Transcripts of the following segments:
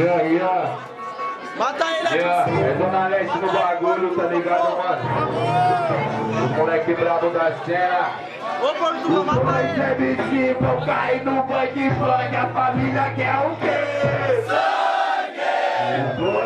Aí, ó. Mata ele aqui. Yeah, é Zona Leste no bagulho, tá ligado, mano? O moleque brabo da cena. Ô, Portugal, mata Dois ele. MC vão cair no bang bang, a família quer o quê? Sangue!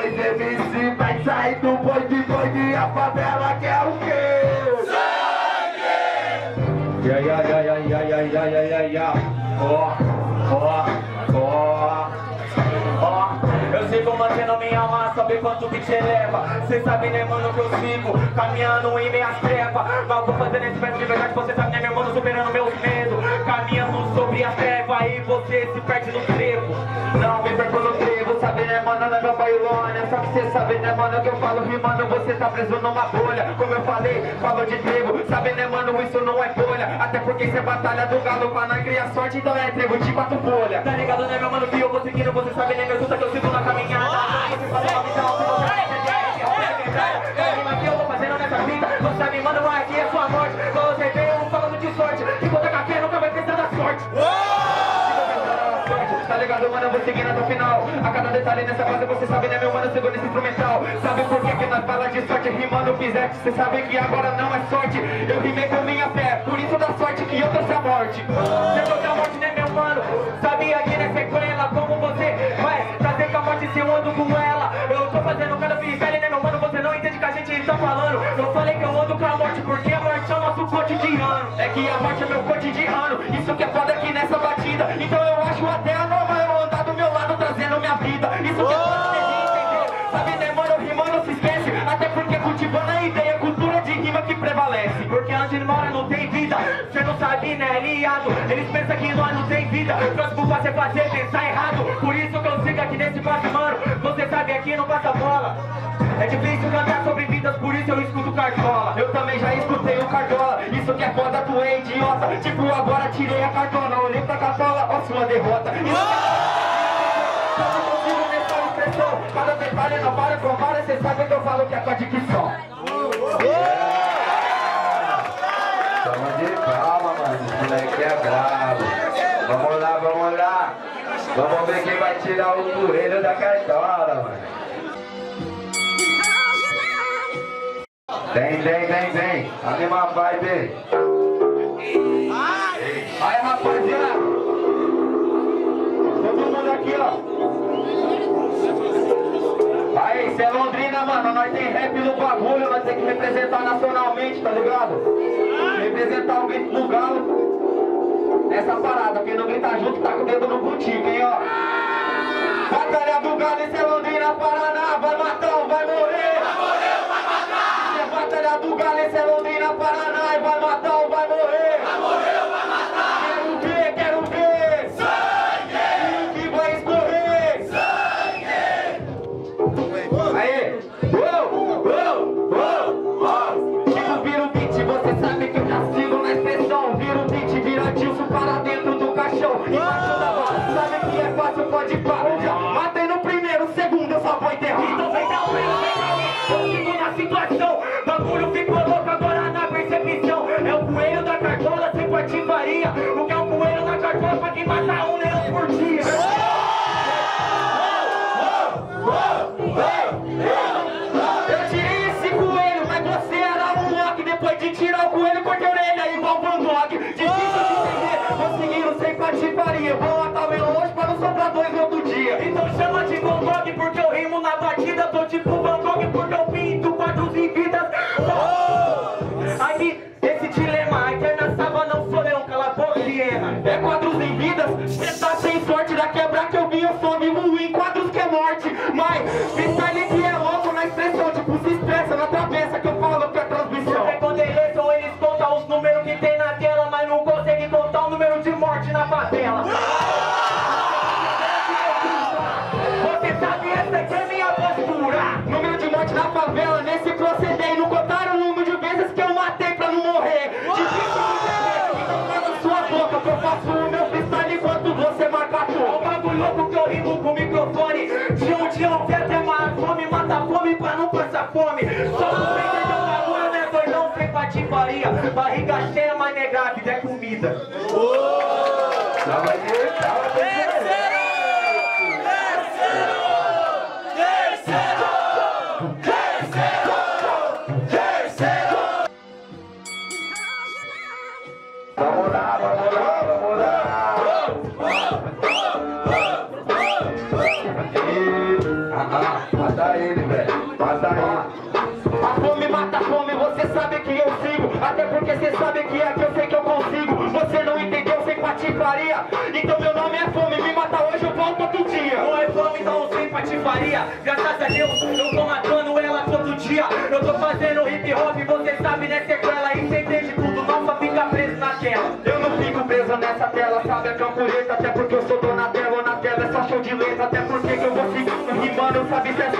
Minha alma, sabe quanto que te eleva? Cê sabe né mano que eu sigo, caminhando em minhas trevas. Mas vou fazer esse verso de verdade, você sabe né meu mano, superando meus medos. Caminhando sobre a treva e você se perde no trevo. Não me perco no trevo, sabe né mano, na minha bailônia Só que cê sabe né mano que eu falo rimando, você tá preso numa bolha. Como eu falei, falo de trevo, sabe né mano, isso não é bolha. Até porque cê batalha do galo pra não criar sorte, então é trevo de quatro folha Tá ligado né meu mano que eu vou seguindo, você sabe né meu tuta que Tá ligado, mano? Eu vou seguindo até o final. A cada detalhe nessa fase você sabe, né, meu mano? Segundo esse instrumental. Sabe por que, que nós fala de sorte rimando pisete? Você sabe que agora não é sorte. Eu rimei com minha fé, por isso dá sorte que eu trouxe a morte. Você trouxe a morte, né, meu mano? Sabia que nessa sequela, como você vai trazer com a morte se eu ando com ela? Eu tô fazendo cada freestyle, né, meu mano? Você não entende que a gente tá falando. Eu falei que eu ando com a morte porque a morte é o nosso cotidiano. É que a morte é meu cotidiano. Isso que é batida. Então eu acho até anormal eu andar do meu lado trazendo minha vida. Isso que de entender. Sabe, né, mano? Rimando não se esquece. Até porque cultivando a ideia, cultura de rima que prevalece. Porque onde mora não tem vida. Você não sabe, né, aliado? Eles pensam que nós não tem vida. Próximo passo é fazer, pensar errado. Por isso isso eu escuto cartola. Eu também já escutei o cartola. Isso que é foda, tu é idiota. Tipo, agora tirei a cartola. Olhei pra cartola, ó sua derrota. Isso que é. Eu não consigo nessa expressão. Cada detalhe não para com para. Cê sabe que eu falo que é com a dicção. Tamo de calma, mano. Esse moleque é brabo. Vamos lá, vamos lá. Vamos ver quem vai tirar o coelho da cartola, mano. Vem, vem, vem, vem. A vibe. Aí, rapaziada. Todo mundo aqui, ó. Aí, cê é Londrina, mano. Nós tem rap no bagulho. Nós tem que representar nacionalmente, tá ligado? Representar o grito do galo. Nessa parada. Quem não grita junto tá com o dedo no butico, hein, ó. Batalha do galo e cê é Londrina, Paraná. É quadros em vidas, cê tá sem sorte da quebra que eu vi, eu sou vivo em quadros que é morte. Mas, freestyle que é louco na expressão, tipo, se expressa na travessa que eu falo que é transmissão. Porque quando eles são, eles contam os números que tem na tela, mas não conseguem contar o número de morte na favela. com o microfone. tio tio dia eu quero ter uma fome, mata fome pra não passar fome. Só não entendeu o bagulho, né? Doidão sem patifaria. Barriga cheia, mas negar, é, é comida. Vamos lá, vamos lá. Porque você sabe que é que eu sei que eu consigo. Você não entendeu sem patifaria. Então meu nome é fome, me mata hoje, eu volto outro dia. Não é fome, então sem patifaria. Graças a Deus, eu tô matando ela todo dia. Eu tô fazendo hip hop, você sabe, né, sequela. E você entende tudo, só fica preso na tela. Eu não fico preso nessa tela, sabe, é campureta Até porque eu sou dona dela, na tela é só show de letra. Até porque que eu vou seguindo rimando, sabe, se é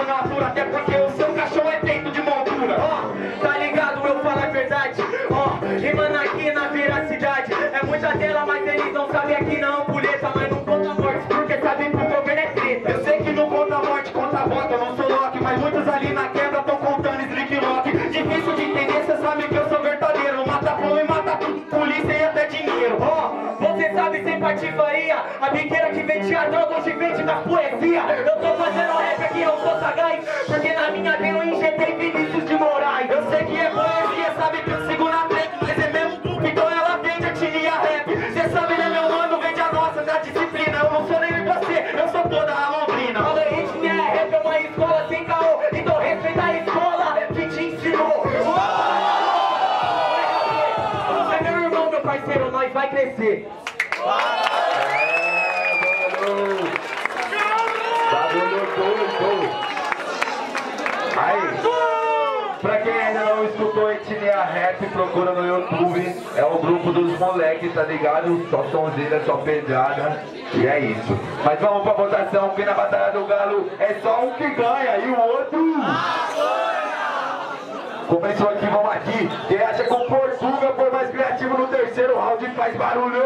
poesia. Eu tô fazendo rap aqui, eu sou sagaz Porque na minha vida eu injetei Vinícius de Moraes. Eu sei que é poesia, sabe que eu sigo na trap Mas é mesmo grupo, então ela vende a tirinha rap. Cê sabe, né meu mano, vende a nossa da disciplina. Eu não sou nem você, eu sou toda a londrina Fala aí, minha rap é uma escola sem caô. Então respeita a escola que te ensinou. Você é meu irmão, meu parceiro, nós vai crescer. É, mano. Bagulho doido. Aí, pra quem ainda não escutou Etnia Rap, procura no YouTube. É o grupo dos moleques, tá ligado? Só sonzeira, só pedrada. E é isso. Mas vamos pra votação, porque na Batalha do Galo é só um que ganha e o outro. Começou aqui, vamos aqui. Quem acha que o Portuga foi mais criativo no terceiro round faz barulho.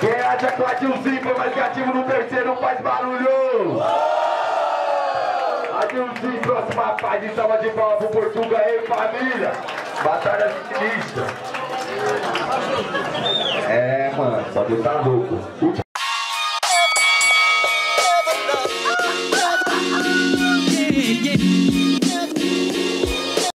Quem acha que o Adilzinho foi mais criativo no terceiro faz barulho. Adilzinho, próxima paz e salva de palmas pro Portuga aí, família. Batalha sinistra. É, mano, o bagulho tá louco.